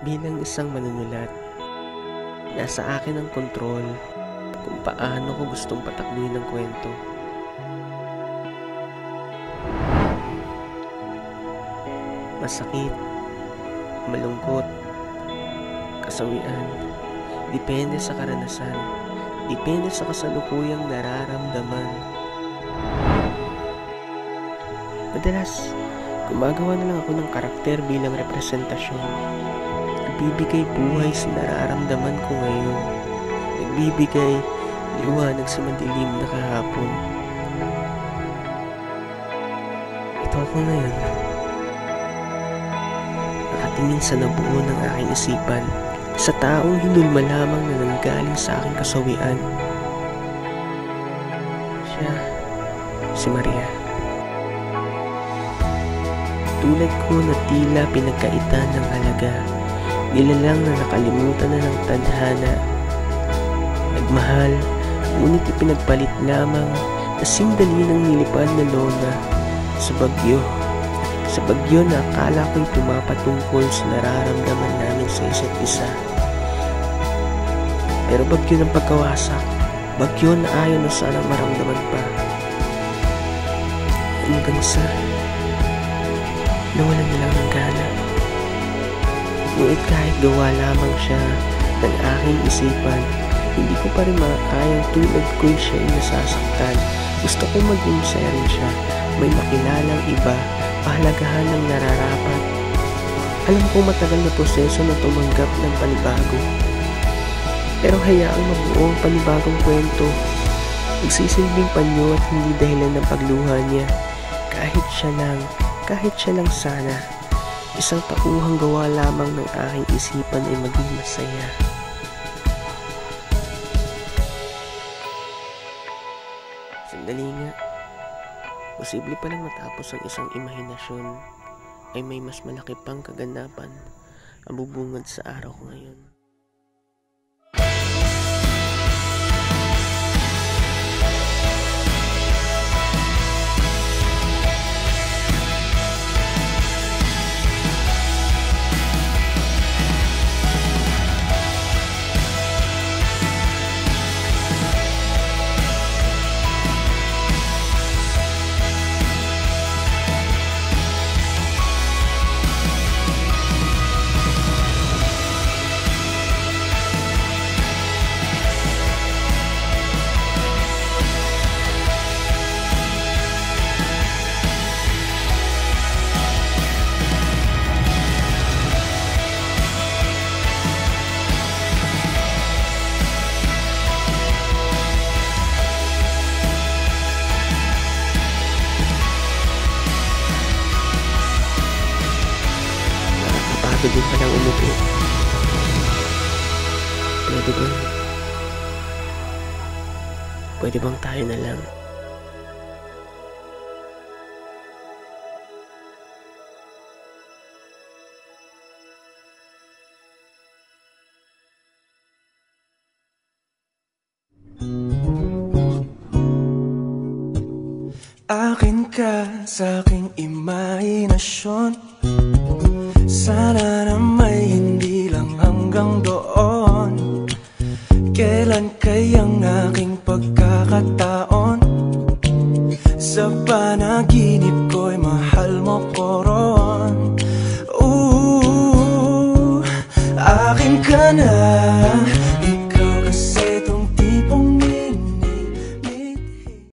Bilang isang manunulat, nasa akin ang kontrol kung paano ko gustong patakbuhin ng kwento. Masakit, malungkot, kasawian, depende sa karanasan, depende sa kasalukuyang nararamdaman. Madalas, gumagawa na lang ako ng karakter bilang representasyon. Nagbibigay buhay sa nararamdaman ko ngayon. Nagbibigay liwanag sa madilim na kahapon. Ito ako ngayon. Nakatingin sa nabuo ng aking isipan sa taong hinulma lamang na nanggaling sa aking kasawian. Siya, si Maria. Tulad ko na tila pinagkaitan ng halaga, nilalang na nakalimutan na ng tadhana. Nagmahal, ngunit ipinagpalit lamang kasing dali ng nilipad na lona sa bagyo. Sa bagyo na akala ko'y tumapatungkol sa nararamdaman namin sa isa't isa. Pero bagyo ng pagkawasak, bagyo na ayaw na sanang maramdaman pa. Hanggang sa nawalan na ng gana. Ngunit kahit gawa lamang siya ng aking isipan, hindi ko pa rin makakayang tulad ko'y siya'y nasasaktan. Gusto ko maging masaya rin siya, may makilalang iba, pahalagahan ng nararapat. Alam ko matagal na proseso na tumanggap ng panibago. Pero hayaang mabuo ang panibagong kwento. Nagsisilbing panyo at hindi dahilan ng pagluha niya. Kahit siya lang kahit siya lang sana, isang tauhang gawa lamang ng aking isipan ay maging masaya. Sandali nga, posible palang matapos ang isang imahinasyon ay may mas malaki pang kaganapan ang bubungad sa araw ko ngayon. Pagod din palang umupo. Pwede bang... Pwede bang tayo na lang? Akin ka sa aking imahinasyon gonna